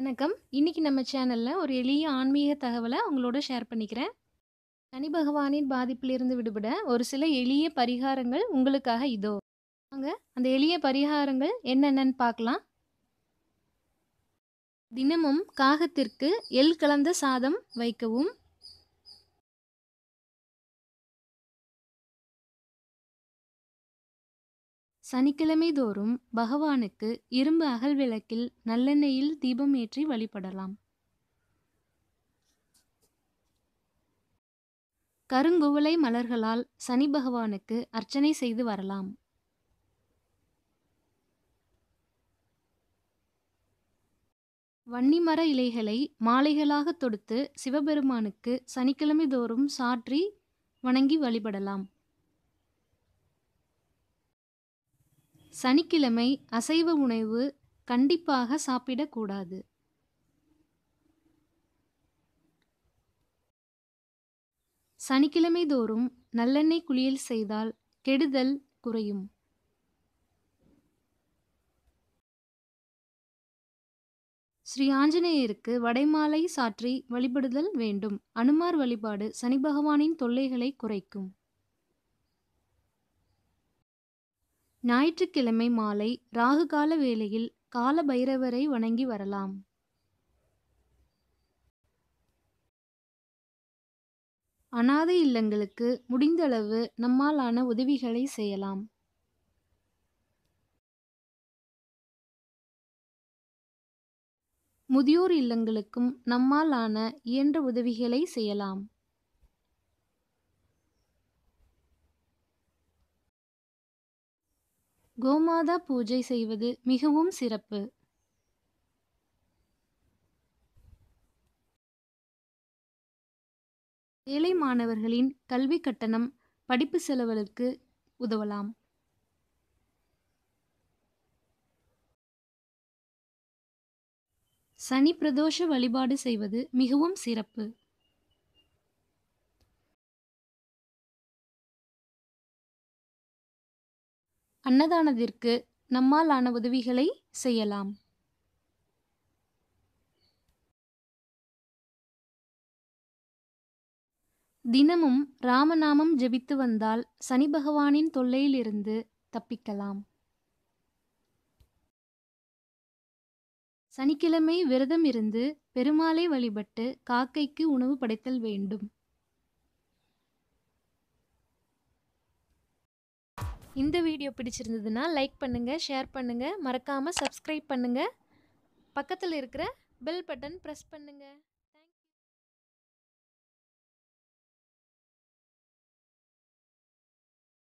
வணக்கம். இன்னைக்கு நம்ம சேனலில் ஒரு எளிய ஆன்மீக தகவலை உங்களோட ஷேர் பண்ணிக்கிறேன். சனி பகவானின் பாதிப்பிலிருந்து விடுபட ஒரு சில எளிய பரிகாரங்கள் உங்களுக்காக இதோ. வாங்க அந்த எளிய பரிகாரங்கள் என்னென்னன்னு பார்க்கலாம். தினமும் காகத்திற்கு எள் கலந்த சாதம் வைக்கவும். சனிக்கிழமை தோறும் பகவானுக்கு இரும்பு அகல் விளக்கில் நல்லெண்ணெயில் தீபம் ஏற்றி வழிபடலாம். கருங்குவளை மலர்களால் சனி பகவானுக்கு அர்ச்சனை செய்து வரலாம். வன்னிமர இலைகளை மாலைகளாக தொடுத்து சிவபெருமானுக்கு சனிக்கிழமை தோறும் சாற்றி வணங்கி வழிபடலாம். சனிக்கிழமை அசைவ உணவு கண்டிப்பாக சாப்பிடக்கூடாது சனிக்கிழமை தோறும் நல்லெண்ணெய் குளியல் செய்தால் கெடுதல் குறையும். ஸ்ரீ ஆஞ்சநேயருக்கு வடைமாலை சாற்றி வழிபடுதல் வேண்டும். அனுமார் வழிபாடு சனி பகவானின் தொல்லைகளை குறைக்கும். ஞாயிற்றுக்கிழமை மாலை ராகுகால வேளையில் கால பைரவரை வணங்கி வரலாம். அனாதை இல்லங்களுக்கு முடிந்தளவு நம்மாலான உதவிகளை செய்யலாம். முதியோர் இல்லங்களுக்கும் நம்மாலான இயன்ற உதவிகளை செய்யலாம். கோமாதா பூஜை செய்வது மிகவும் சிறப்பு. ஏழை மாணவர்களின் கல்வி கட்டணம் படிப்பு செலவுகளுக்கு உதவலாம். சனி பிரதோஷ வழிபாடு செய்வது மிகவும் சிறப்பு. அன்னதானத்திற்கு நம்மால் ஆன உதவிகளை செய்யலாம். தினமும் ராமநாமம் ஜெபித்து வந்தால் சனி பகவானின் தொல்லையிலிருந்து தப்பிக்கலாம். சனிக்கிழமை விரதம் இருந்து பெருமாளை வழிபட்டு காக்கைக்கு உணவு படைத்தல் வேண்டும். இந்த வீடியோ பிடிச்சிருந்ததுன்னா லைக் பண்ணுங்கள் ஷேர் பண்ணுங்கள் மறக்காமல் சப்ஸ்கிரைப் பண்ணுங்கள் பக்கத்தில் இருக்கிற பெல் பட்டன் ப்ரெஸ் பண்ணுங்கள்